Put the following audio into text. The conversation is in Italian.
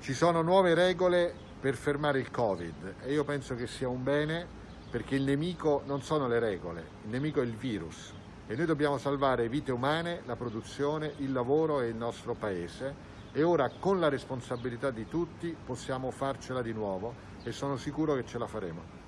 Ci sono nuove regole per fermare il Covid e io penso che sia un bene perché il nemico non sono le regole, il nemico è il virus e noi dobbiamo salvare vite umane, la produzione, il lavoro e il nostro Paese e ora con la responsabilità di tutti possiamo farcela di nuovo e sono sicuro che ce la faremo.